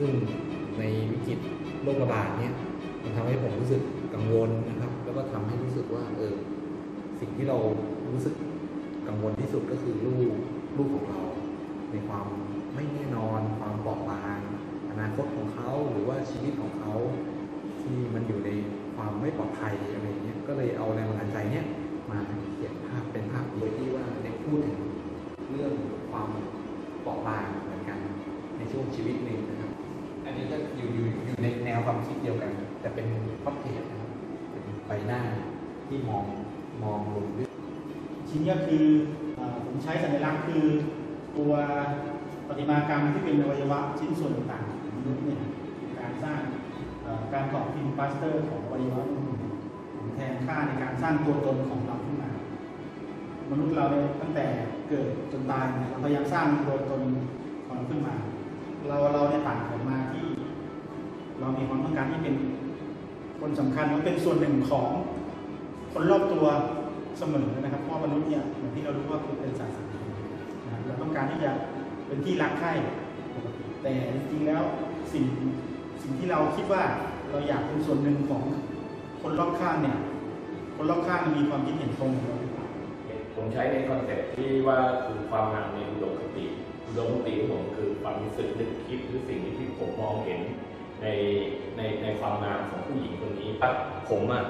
ซึ่งในวิกฤตโรคระบาดเนี่ยมันทำให้ผมรู้สึกกังวลนะครับ แล้วก็ทำให้รู้สึกว่าเออสิ่งที่เรารู้สึกกังวลที่สุดก็คือลูกลูกของเรา ในความไม่แน่นอน ความเปราะบางอนาคตของเขาหรือว่าชีวิตของเขา ที่มันอยู่ในความไม่ปลอดภัยอะไรเงี้ยก็เลยเอาแรงบันดาลใจเนี้ยมาเขียนภาพเป็นภาพโดยที่ว่าได้พูดถึงเรื่องความเปราะบางเหมือนกันในช่วงชีวิตหนึ่งนะครับนี้ก็อยู่อยู่อยู่ในแนวความคิดเดียวกัน แต่เป็น portrait นะครับเป็นใบหน้าที่มองมองลงด้วยชิ้นก็คือผมใช้สัญลักษณ์คือตัวประติมากรรมที่เป็นอวัยวะชิ้นส่วนต่างๆของมนุษย์เนี่ยการสร้างการถอดพิมพ์พลาสเตอร์ของอวัยวะแทนค่าในการสร้างตัวตนของเราขึ้นมามนุษย์เราเนี่ยตั้งแต่เกิดจนตายเราพยายามสร้างตัวตนของเราขึ้นมา เราเราเนี่ยต่างกันมาที่ เรามีความต้องการที่เป็นคนสำคัญและเป็นส่วนหนึ่งของคนรอบตัวเสมอนะครับเพราะว่ามนุษย์เนี่ยอย่างที่เรารู้ว่าคือเป็นสัตว์สังคมนะครับเราต้องการที่จะเป็นที่รักใคร่ปกติแต่จริงๆแล้วสิ่งสิ่งที่เราคิดว่าเราอยากเป็นส่วนหนึ่งของคนรอบข้างเนี่ย คนรอบข้างมีความคิดเห็นตรงกับเราหรือเปล่าผมใช้ใน concept ที่ว่าคือความงามในอุดมคติอุดมคติของผมคือความรู้สึกนึกคิดหรือสิ่งที่ผมมองเห็นใน ความงามของผู้หญิงคนนี้ครับผมอะ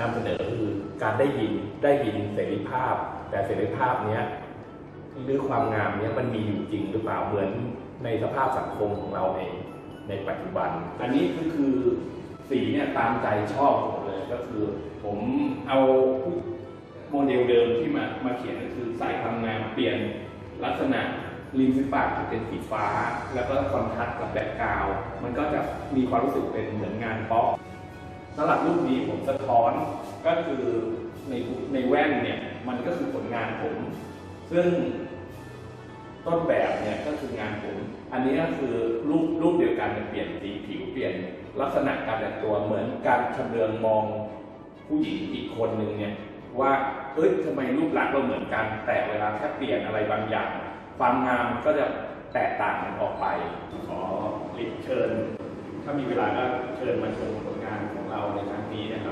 นำเสนอคือการได้ยินได้ยินเสรีภาพ แต่เสรีภาพเนี้ยหรือความงามเนี้ยมันมีอยู่จริงหรือเปล่าเหมือนในสภาพสังคมของเราในในปัจจุบัน อันนี้ก็คือสีเนี่ยตามใจชอบผมเลยก็คือ ผมเอาโมเดลเดิมที่มามาเขียนก็คือใส่ความงามเปลี่ยนลักษณะ ริมฝีปากจะเป็นสีฟ้า แล้วก็คอนทราสต์กับแบ็กกราวด์มันก็จะมีความรู้สึกเป็นเหมือนงานป๊อปสำหรับรูปนี้ผมสะท้อนก็คือในในแว่นเนี่ยมันก็คือผลงานผม ซึ่งต้นแบบเนี่ยก็คืองานผม อันนี้ก็คือรูปรูปเดียวกันแต่เปลี่ยนสีผิวเปลี่ยนลักษณะการแต่งตัวเหมือนการชำเลืองมองผู้หญิงอีกคนหนึ่งเนี่ยว่าเอ้ยทำไมรูปลักษณ์เราเหมือนกัน แต่เวลาแค่เปลี่ยนอะไรบางอย่าง ความงามก็จะแตกต่างกันออกไป ขอริเชิญ ถ้ามีเวลาก็เชิญมาชมผลงานของเราในครั้งนี้นะครับ